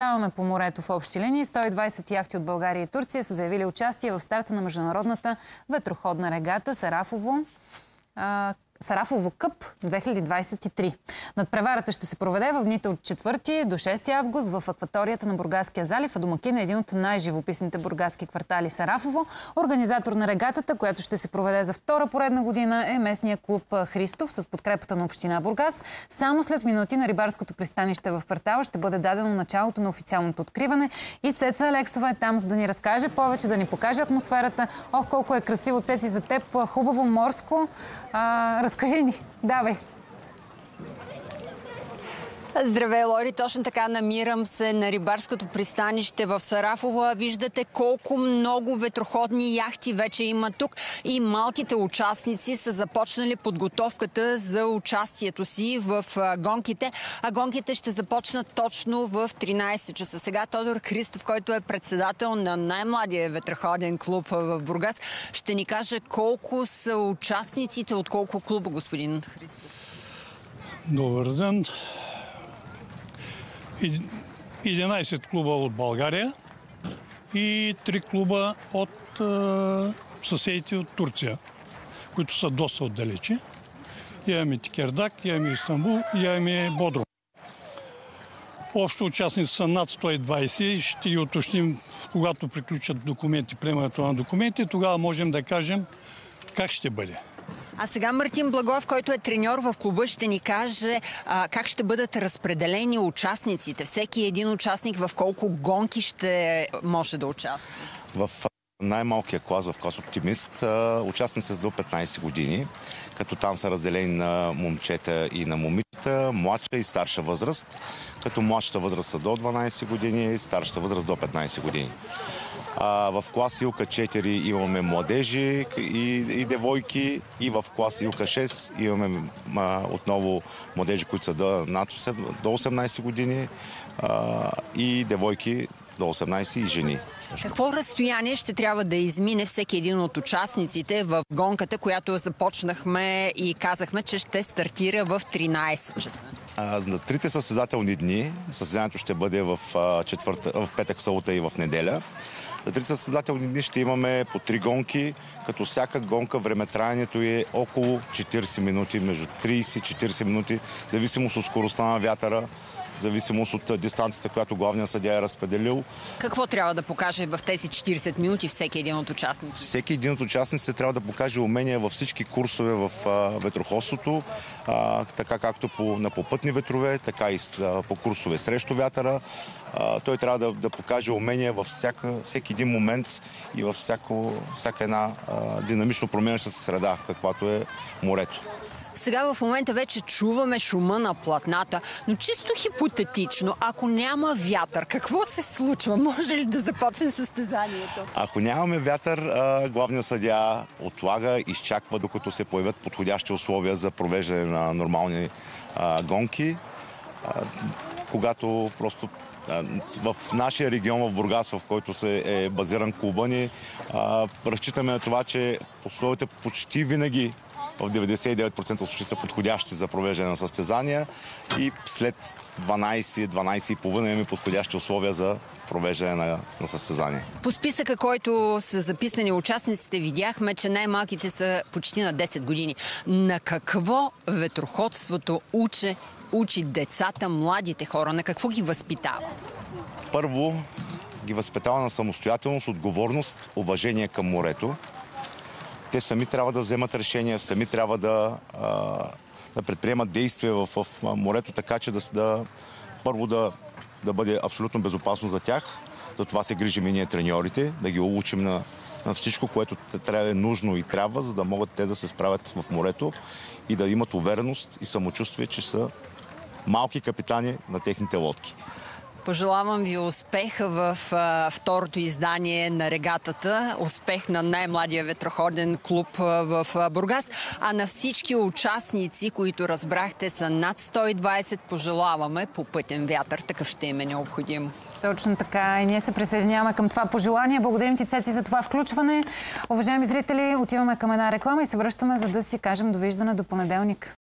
Продължаваме по морето в общи линии. 120 яхти от България и Турция са заявили участие в старта на международната ветроходна регата Сарафово. Сарафово Къп 2023. Надпреварата ще се проведе в дните от 4 до 6 август в акваторията на Бургаския залив, а домакин е един от най-живописните бургаски квартали Сарафово. Организатор на регатата, която ще се проведе за втора поредна година е местния клуб Христов с подкрепата на община Бургас. Само след минути на рибарското пристанище в квартала ще бъде дадено началото на официалното откриване и Цеца Алексова е там, за да ни разкаже повече, да ни покаже атмосферата. Ох, колко е красиво, Цеци, за теб. Хубаво морско. А, Розкажи, давай. Здравей, Лори! Точно така намирам се на рибарското пристанище в Сарафово. Виждате колко много ветроходни яхти вече има тук и малките участници са започнали подготовката за участието си в гонките. А гонките ще започнат точно в 13 часа. Сега Тодор Христов, който е председател на най-младия ветроходен клуб в Бургас, ще ни каже колко са участниците от колко клуба, господин Христов. Добър ден. 11 клуба от България и 3 клуба от е, съседите от Турция, които са доста отдалече. Имаме Тикердак, имаме Истанбул, имаме Бодрум. Общо участници са над 120. Ще ги уточним, когато приключат документи, приемането на документи. Тогава можем да кажем как ще бъде. А сега Мартин Благов, който е треньор в клуба, ще ни каже а, как ще бъдат разпределени участниците. Всеки един участник в колко гонки ще може да участва. В най-малкия клас в клас Оптимист участници са до 15 години, като там са разделени на момчета и на момичета, младша и старша възраст, като младшата възраст са до 12 години, старшата възраст до 15 години. А, в клас Илка 4 имаме младежи и, и девойки и в клас Илка 6 имаме а, отново младежи, които са до, над, до 18 години а, и девойки до 18 и жени. Също. Какво разстояние ще трябва да измине всеки един от участниците в гонката, която започнахме и казахме, че ще стартира в 13 часа? На трите състезателни дни, състезанието ще бъде в, четвърта, в петък, сълта и в неделя. За трите състезателни дни ще имаме по три гонки, като всяка гонка времетраенето е около 40 минути, между 30-40 минути, зависимост от скоростта на вятъра, зависимост от дистанцията, която главният съдя е разпределил. Какво трябва да покаже в тези 40 минути всеки един от участниците? Всеки един от участниците трябва да покаже умения във всички курсове в ветроходството, така както по, на попътни ветрове, така и с, по курсове срещу вятъра. той трябва да, да покаже умения във всяка, всеки един момент и във всяко, всяка една динамично променяща се среда, каквато е морето. Сега в момента вече чуваме шума на платната, но чисто хипотетично, ако няма вятър, какво се случва? Може ли да започне състезанието? Ако нямаме вятър, главният съдя отлага, изчаква, докато се появят подходящи условия за провеждане на нормални гонки. Когато просто в нашия регион, в Бургас, в който се е базиран клуба ни, разчитаме на това, че условията почти винаги в 99% от случаи са подходящи за провеждане на състезания и след 12-12,5 имаме подходящи условия за провеждане на, на състезание. По списъка, който са записани участниците, видяхме, че най-малките са почти на 10 години. На какво ветроходството учи, учи децата, младите хора? На какво ги възпитава? Първо, ги възпитава на самостоятелност, отговорност, уважение към морето те сами трябва да вземат решения, сами трябва да, да предприемат действия в, в морето, така че да, да първо да, да бъде абсолютно безопасно за тях. За това се грижим и ние треньорите, да ги улучим на, на всичко, което трябва е нужно и трябва, за да могат те да се справят в морето и да имат увереност и самочувствие, че са малки капитани на техните лодки. Пожелавам ви успех в а, второто издание на регатата. Успех на най-младия ветроходен клуб а, в а, Бургас. А на всички участници, които разбрахте са над 120, пожелаваме по пътен вятър. Такъв ще им е необходим. Точно така. И ние се присъединяваме към това пожелание. Благодарим ти, Цеци, за това включване. Уважаеми зрители, отиваме към една реклама и се връщаме, за да си кажем довиждане до понеделник.